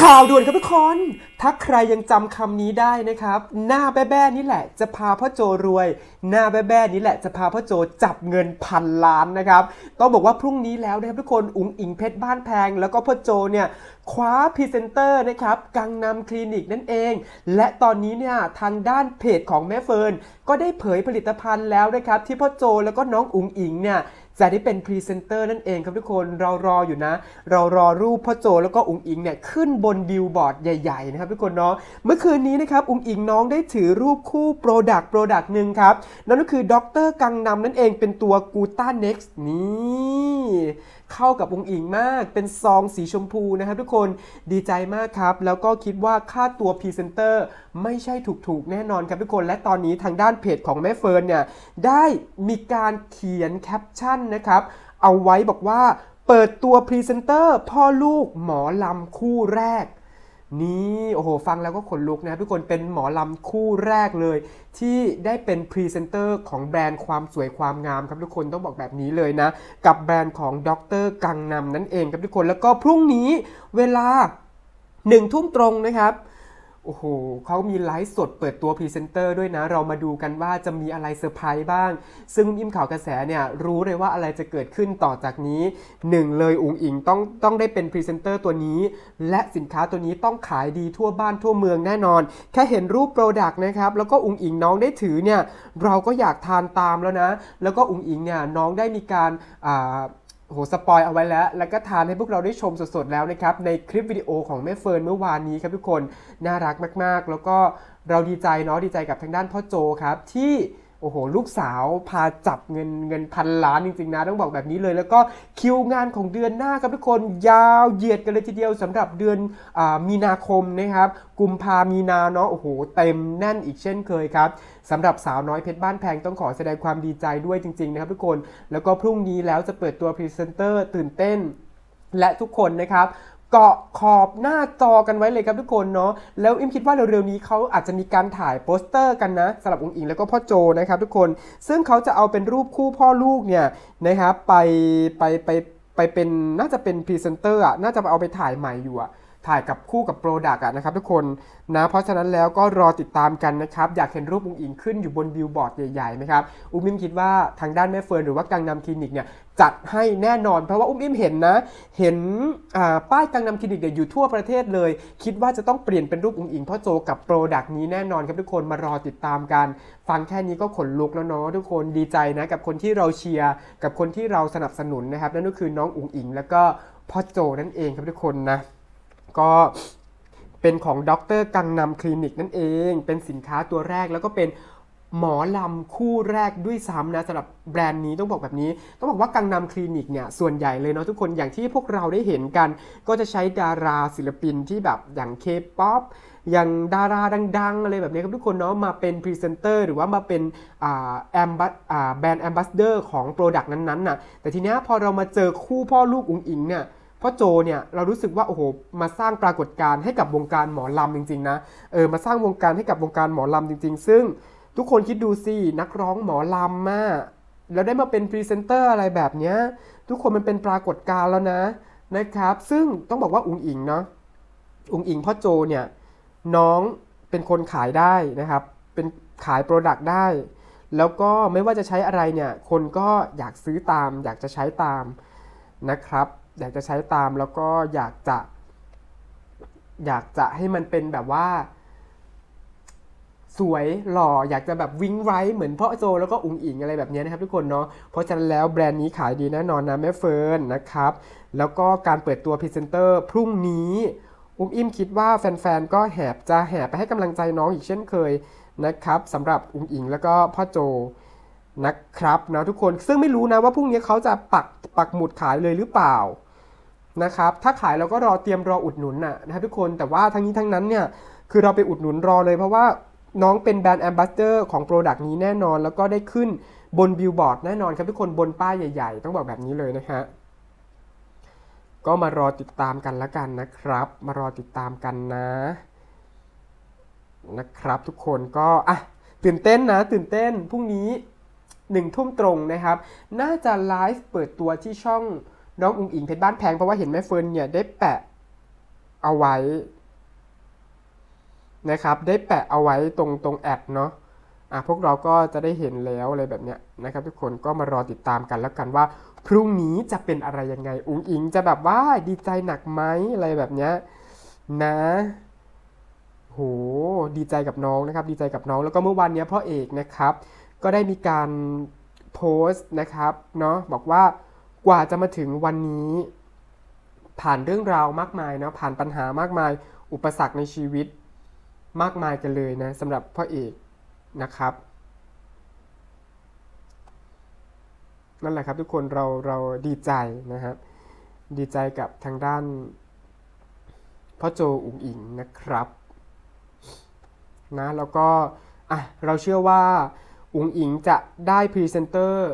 ข่าวด่วนครับทุกคน ถ้าใครยังจำคำนี้ได้นะครับ หน้าแบ้ๆนี่แหละจะพาพ่อโจรวย หน้าแบ้ๆนี่แหละจะพาพ่อโจจับเงินพันล้านนะครับ ต้องบอกว่าพรุ่งนี้แล้วนะครับทุกคน อุ๋งอิงเพชรบ้านแพง แล้วก็พ่อโจเนี่ยคว้าพรีเซนเตอร์นะครับกังนำคลินิกนั่นเอง และตอนนี้เนี่ยทางด้านเพจของแม่เฟิร์นก็ได้เผยผลิตภัณฑ์แล้วนะครับที่พ่อโจแล้วก็น้องอุ๋งอิงเนี่ย จะได้เป็นพรีเซนเตอร์นั่นเองครับทุกคนเรารออยู่นะ เรารอรูปพ่อโจแล้วก็อุ๋งอิงเนี่ยขึ้นบนบิลบอร์ดใหญ่ๆนะครับทุกคนเนาะเมื่อคืนนี้นะครับอุ๋งอิงน้องได้ถือรูปคู่ product product หนึ่งครับนั่นก็คือดรกังนำนั่นเองเป็นตัวกูต้าเน็กซ์นี่เข้ากับอุ๋งอิงมาก เป็นซองสีชมพูนะครับทุกคนดีใจมากครับ แล้วก็คิดว่าค่าตัวพรีเซนเตอร์ไม่ใช่ถูกๆ แน่นอนครับทุกคน และตอนนี้ทางด้านเพจของแม่เฟิร์นเนี่ย ได้มีการเขียนแคปชั่นนะครับ เอาไว้บอกว่าเปิดตัวพรีเซนเตอร์พ่อลูกหมอลำคู่แรก นี่โอ้โหฟังแล้วก็ขนลุกนะครับทุกคนเป็นหมอลำคู่แรกเลย ที่ได้เป็นพรีเซนเตอร์ของแบรนด์ความสวยความงามครับทุกคนต้องบอกแบบนี้เลยนะ กับแบรนด์ของดรกังนำนั่นเองครับทุกคนแล้วก็พรุ่งนี้เวลาหนึ่งทุ่มตรงนะครับ โอ้โหเขามีไลฟ์สดเปิดตัวพรีเซนเตอร์ด้วยนะ เรามาดูกันว่าจะมีอะไรเซอร์ไพรส์บ้าง ซึ่งอิมข่าวกระแสเนี่ยรู้เลยว่าอะไรจะเกิดขึ้นต่อจากนี้หนึ่งเลยอุ๋งอิงต้องต้องได้เป็นพรีเซนเตอร์ตัวนี้ และสินค้าตัวนี้ต้องขายดีทั่วบ้านทั่วเมืองแน่นอน แค่เห็นรูป product นะครับ แล้วก็อุ๋งอิงน้องได้ถือเนี่ยเราก็อยากทานตามแล้วนะ แล้วก็อุ๋งอิงเนี่ยน้องได้มีการอ่า โห spoil เอาไว้แล้ว แล้วก็ทานให้พวกเราได้ชมสดๆแล้วนะครับ ในคลิปวิดีโอของแม่เฟิร์นเมื่อวานนี้ครับทุกคน น่ารักมากๆ แล้วก็เราดีใจเนาะดีใจกับทางด้านพ่อโจครับที่ โอ้โห ลูกสาวพาจับเงินเงินพันล้านจริงๆนะ ต้องบอกแบบนี้เลย แล้วก็คิวงานของเดือนหน้าครับทุกคนยาวเหยียดกันเลยทีเดียวสำหรับเดือนอมีนาคมนะครับ กุมภามีนาเนาะโอ้โห เต็มแน่นอีกเช่นเคยครับสำหรับสาวน้อยเพชรบ้านแพงต้องขอแสดงความดีใจด้วยจริงๆนะครับทุกคนแล้วก็พรุ่งนี้แล้วจะเปิดตัวพรีเซนเตอร์ตื่นเต้นและทุกคนนะครับ เกาะขอบหน้าจอกันไว้เลยครับทุกคนเนาะแล้วอิมคิดว่าเร็วๆนี้เขาอาจจะมีการถ่ายโปสเตอร์กันนะสำหรับอุ๋งอิงแล้วก็พ่อโจนะครับทุกคนซึ่งเขาจะเอาเป็นรูปคู่พ่อลูกเนี่ยนะครับไปไปไปไปเป็นน่าจะเป็นพรีเซนเตอร์อะน่าจะเอาไปถ่ายใหม่อยู่อะ ถ่ายกับคู่กับ product อะนะครับทุกคนนะเพราะฉะนั้นแล้วก็รอติดตามกันนะครับ อยากเห็นรูปอุ๋งอิงขึ้นอยู่บนบิลบอร์ดใหญ่ๆไหมครับ อุ้มอิมคิดว่าทางด้านแม่เฟิร์นหรือว่ากังนำคลินิกเนี่ยจัดให้แน่นอน เพราะว่าอุ้มอิมเห็นนะ เห็นป้ายกังนำคลินิกเนี่ยอยู่ทั่วประเทศเลย คิดว่าจะต้องเปลี่ยนเป็นรูปอุ๋งอิงพ่อโจกับ product นี้แน่นอนครับทุกคนมารอติดตามกัน ฟังแค่นี้ก็ขนลุกแล้วเนาะทุกคนดีใจนะกับคนที่เราเชียร์กับคนที่เราสนับสนุนนะครับนั่นก็คือน้องอุ๋งอิง แล้วก็พ่อโจนั่นเองครับทุกคนนะ ก็เป็นของดรกังนำคลินิกนั่นเอง เป็นสินค้าตัวแรกแล้วก็เป็นหมอลำคู่แรกด้วยซ้ำนะสำหรับแบรนด์นี้ต้องบอกแบบนี้ ต้องบอกว่ากังนำคลินิกเนี่ยส่วนใหญ่เลยเนาะทุกคนอย่างที่พวกเราได้เห็นกัน ก็จะใช้ดาราศิลปินที่แบบอย่างเคป๊อปอย่างดาราดัง ๆ อะไรแบบนี้ครับทุกคนเนาะมาเป็นพรีเซนเตอร์หรือว่ามาเป็นแอมบัสแบรนด์แอมบ s สเดอร์ของโปรดักต์นั้นๆน่ะแต่ทีเนี้ยพอเรามาเจอคู่พ่อลูกอุ๋งอิงเนี่ย พ่อโจเนี่ยเรารู้สึกว่าโอ้โหมาสร้างปรากฏการณ์ให้กับวงการหมอลำจริงๆนะเออมาสร้างวงการให้กับวงการหมอลำจริง ๆ ซึ่งทุกคนคิดดูสินักร้องหมอลำมาแล้วได้มาเป็นพรีเซนเตอร์อะไรแบบเนี้ยทุกคนมันเป็นปรากฏการณ์แล้วนะนะครับ ซึ่งต้องบอกว่าอุ๋งอิงเนาะอุ๋งอิงพ่อโจเนี่ยน้องเป็นคนขายได้นะครับ เป็นขาย product ได้ แล้วก็ไม่ว่าจะใช้อะไรเนี่ย คนก็อยากซื้อตาม อยากจะใช้ตามนะครับ อยากจะใช้ตามแล้วก็อยากจะ อยากจะให้มันเป็นแบบว่า สวยหล่ออยากจะแบบวิ้งไว้เหมือนพ่อโจแล้วก็อุ๋งอิงอะไรแบบนี้นะครับทุกคนเนาะเพราะฉะนั้นแล้วแบรนด์นี้ขายดีแน่นอนนะแม่เฟิร์นนะครับ แล้วก็การเปิดตัวพรีเซนเตอร์พรุ่งนี้อุ้มอิมคิดว่าแฟนๆ ก็แห่จะแห่ไปให้กำลังใจน้องอีกเช่นเคยนะครับสำหรับอุ้งอิงแล้วก็พ่อโจนะครับนะทุกคนซึ่งไม่รู้นะว่าพรุ่งนี้เขาจะปักปักหมุดขายเลยหรือเปล่า นะครับ ถ้าขายเราก็รอเตรียมรออุดหนุนนะครับทุกคน แต่ว่าทั้งนี้ทั้งนั้นเนี่ยคือเราไปอุดหนุนรอเลยเพราะว่าน้องเป็นแบรนด์แอมบ s สเดอร์ของโปรดักต์นี้แน่นอน แล้วก็ได้ขึ้นบนบิลบอร์ดแน่นอนครับทุกคนบนป้ายใหญ่ ๆ ต้องบอกแบบนี้เลยนะฮะก็มารอติดตามกันแล้วกันนะครับ มารอติดตามกันนะ นะครับ ทุกคนก็อะตื่นเต้นนะ ตื่นเต้นพรุ่งนี้หนึ่งทุ่มตรงนะครับ น่าจะไลฟ์เปิดตัวที่ช่อง น้องอุงอิงเพชรบ้านแพงเพราะว่าเห็นแม่เฟิร์นเนี่ยได้แปะเอาไว้นะครับ ได้แปะเอาไว้ตรงตรงแอดเนาะอะพวกเราก็จะได้เห็นแล้วอะไรแบบเนี้ยนะครับ ทุกคนก็มารอติดตามกันแล้วกันว่า พรุ่งนี้จะเป็นอะไรยังไง อุงอิงจะแบบว่าดีใจหนักไหมอะไรแบบเนี้ยนะโหดีใจกับน้องนะครับ ดีใจกับน้องแล้วก็เมื่อวานเนี้ยพ่อเอกนะครับ ก็ได้มีการโพสต์นะครับเนาะบอกว่า กว่าจะมาถึงวันนี้ ผ่านเรื่องราวมากมายเนาะผ่านปัญหามากมาย อุปสรรคในชีวิตมากมายกันเลยนะสำหรับพ่อเอกนะครับนั่นแหละครับทุกคนเราเราดีใจนะครับดีใจกับทางด้านพ่อโจอุ๋งอิงนะครับนะแล้วก็อะเราเชื่อว่าอุ๋งอิงจะได้พรีเซนเตอร์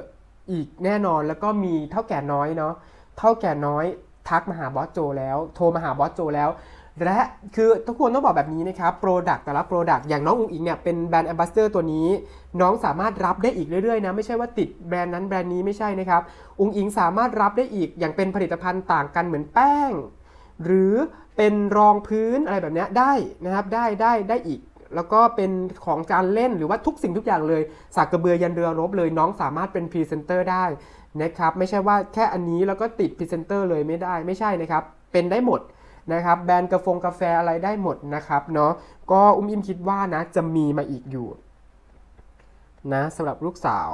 อีกแน่นอนแล้วก็มีเถ้าแก่น้อยเนาะเถ้าแก่น้อยทักมาหาบอสโจแล้ว โทรมาหาบอสโจแล้ว และคือทุกคนต้องบอกแบบนี้นะครับ product แต่ละ product อย่างน้องอุ๋งอิงเนี่ยเป็น brand ambassador ตัวนี้ น้องสามารถรับได้อีกเรื่อยๆนะไม่ใช่ว่าติดแบรนด์นั้นแบรนด์นี้ไม่ใช่นะครับอุ๋งอิงสามารถรับได้อีกอย่างเป็นผลิตภัณฑ์ต่างกันเหมือนแป้ง หรือเป็นรองพื้นอะไรแบบนี้ได้นะครับได้ได้ได้อีก แล้วก็เป็นของกินเล่นหรือว่าทุกสิ่งทุกอย่างเลยสากกระเบือยันเรือรบเลยน้องสามารถเป็นพรีเซนเตอร์ได้นะครับไม่ใช่ว่าแค่อันนี้แล้วก็ติดพรีเซนเตอร์เลยไม่ได้ไม่ใช่นะครับ เป็นได้หมดนะครับแบรนด์กาแฟกาแฟอะไรได้หมดนะครับเนาะก็อุ้มอิมคิดว่านะจะมีมาอีกอยู่นะสำหรับลูกสาว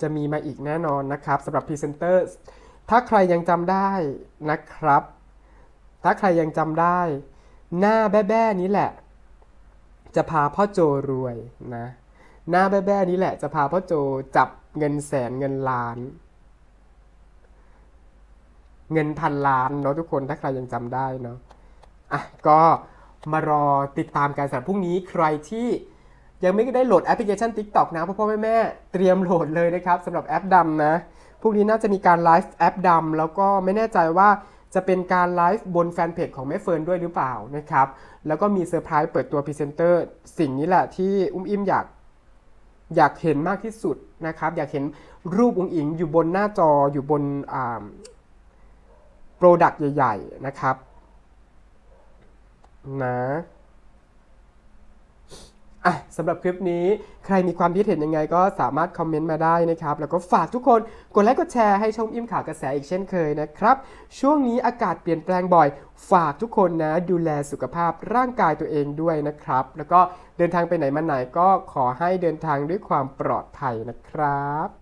จะมีมาอีกแน่นอนนะครับสำหรับพรีเซนเตอร์ถ้าใครยังจำได้นะครับ ถ้าใครยังจำได้ หน้าแบ้ๆนี้แหละ จะพาพ่อโจรวยนะ หน้าแบ้ๆนี้แหละ จะพาพ่อโจจับเงินแสนเงินล้าน เงินพันล้านเนาะทุกคนถ้าใครยังจำได้เนาะอะก็มารอติดตามกันสำหรับพรุ่งนี้ใครที่ยังไม่ได้โหลดแอปพลิเคชัน TikTok นะพ่อพ่อแม่แม่เตรียมโหลดเลยนะครับสำหรับแอปดำนะพรุ่งนี้น่าจะมีการไลฟ์แอปดำแล้วก็ไม่แน่ใจว่า จะเป็นการไลฟ์บนแฟนเพจของแม่เฟิร์นด้วยหรือเปล่านะครับ แล้วก็มีเซอร์ไพรส์เปิดตัวพรีเซนเตอร์ สิ่งนี้แหละที่อุ้มอิ่มอยากอยากเห็นมากที่สุดนะครับ อยากเห็นรูปอุ้งอิงอยู่บนหน้าจออยู่บน product ใหญ่ ๆ นะครับ นะ อะสำหรับคลิปนี้ใครมีความคิดเห็นยังไงก็สามารถคอมเมนต์มาได้นะครับ แล้วก็ฝากทุกคนกดไลค์กดแชร์ให้ช่องอิ่มข่าวกระแสอีกเช่นเคยนะครับ ช่วงนี้อากาศเปลี่ยนแปลงบ่อย ฝากทุกคนนะดูแลสุขภาพร่างกายตัวเองด้วยนะครับ แล้วก็เดินทางไปไหนมาไหนก็ขอให้เดินทางด้วยความปลอดภัยนะครับ